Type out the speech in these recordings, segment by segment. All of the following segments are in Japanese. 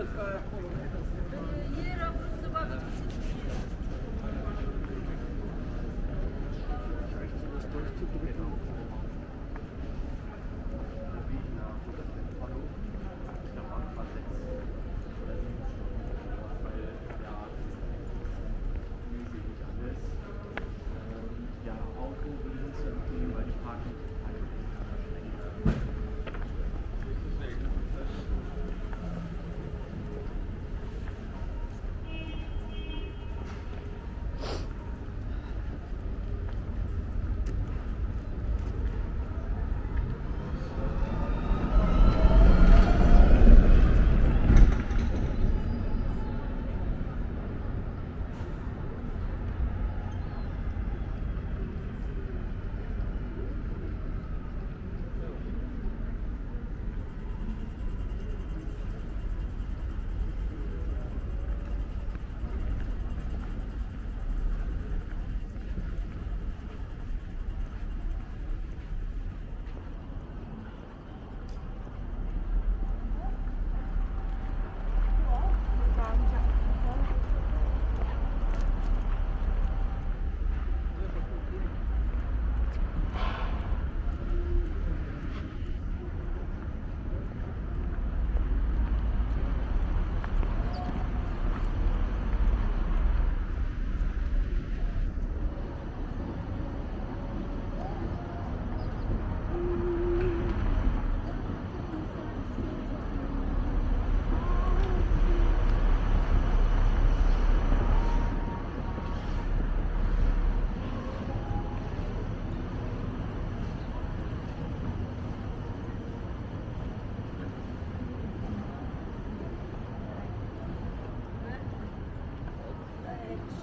Thank you.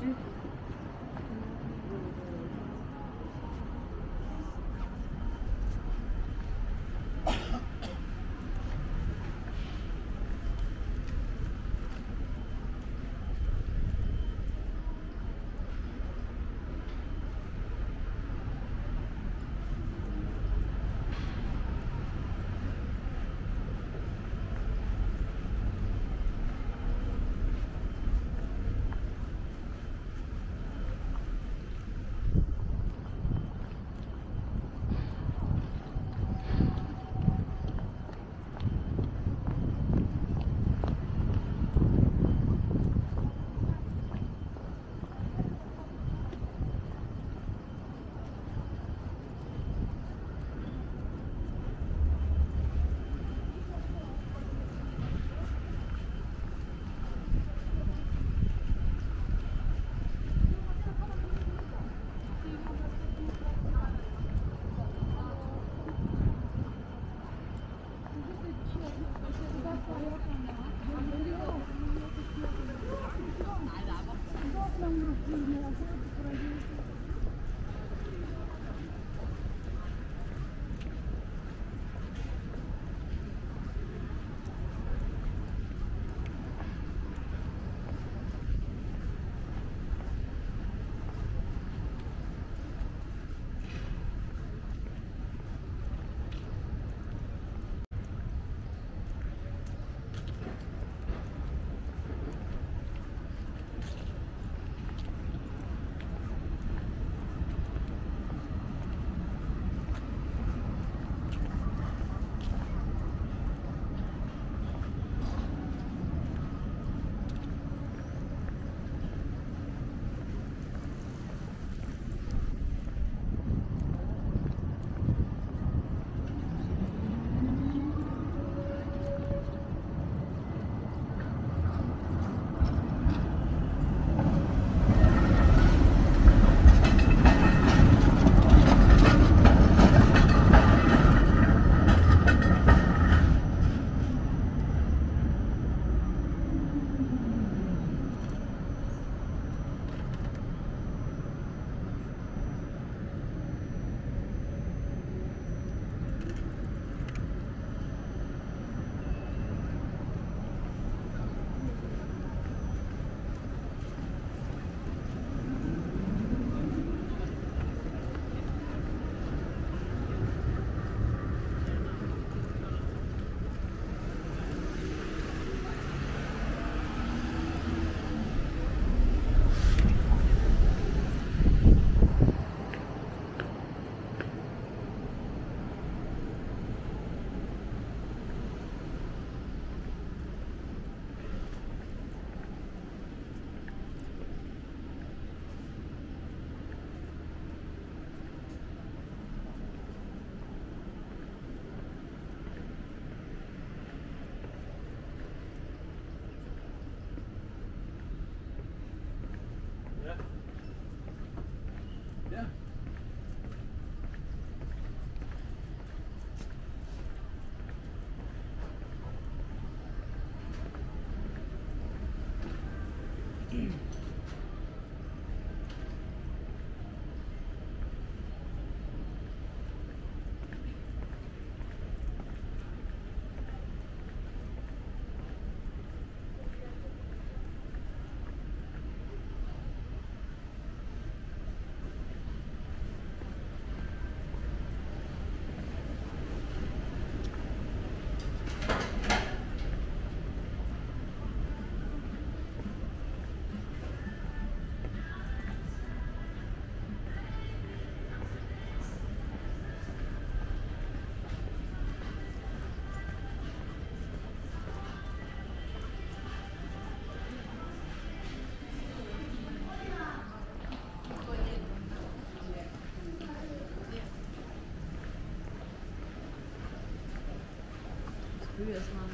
Mm-hmm. 个月是吗？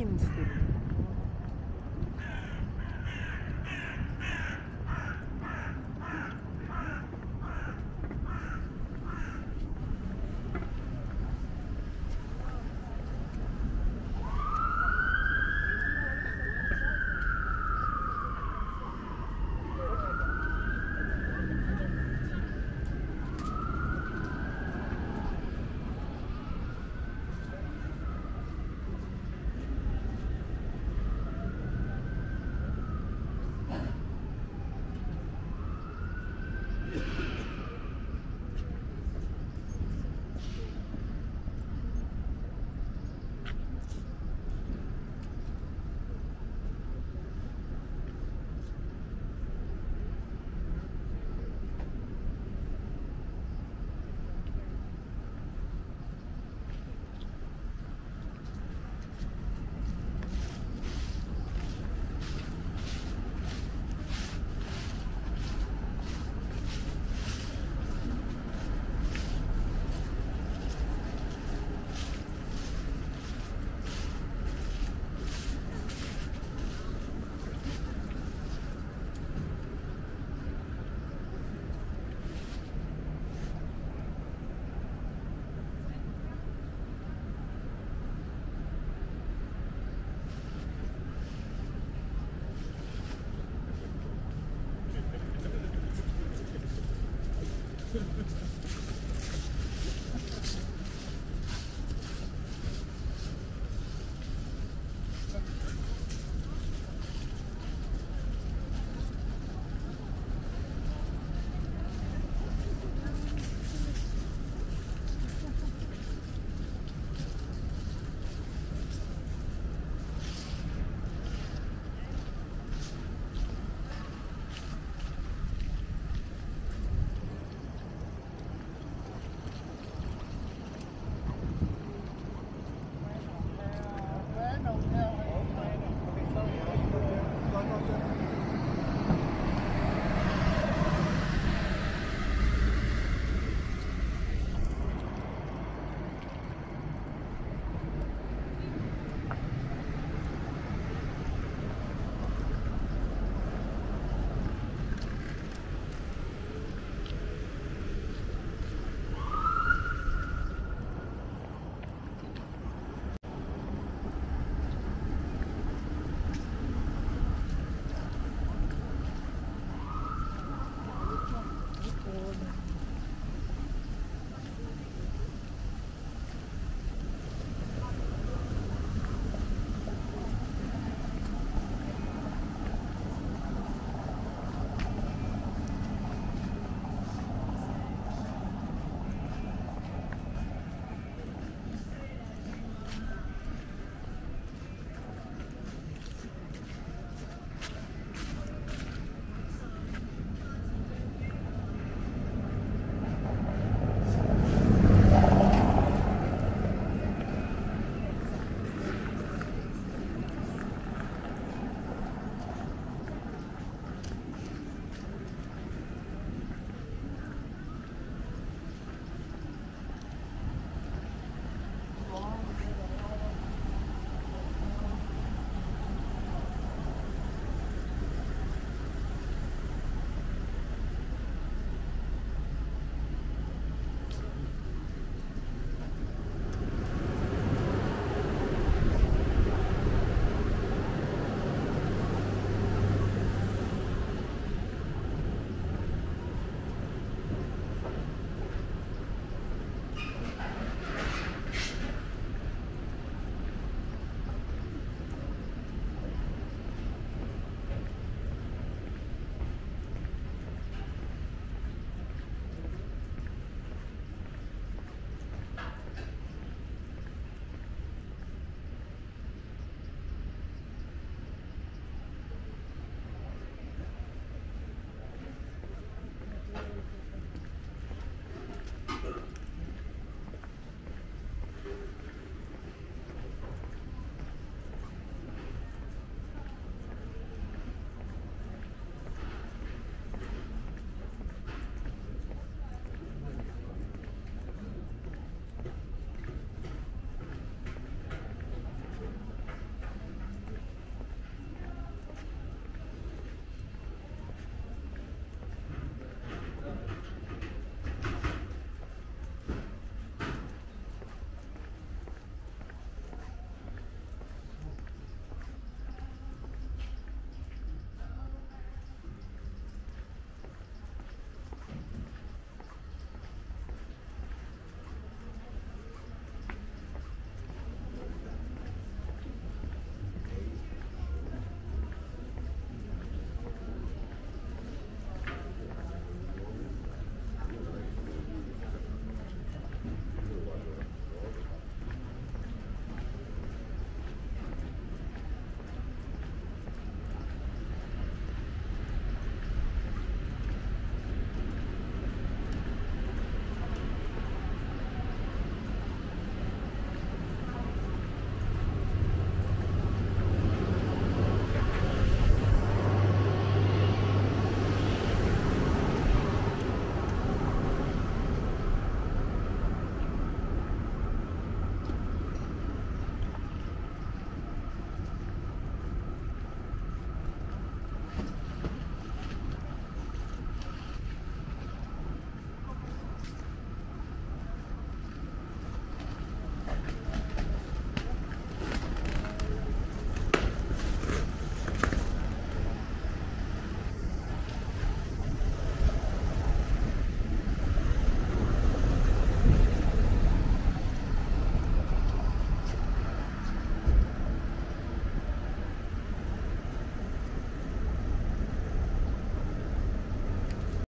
勤務してる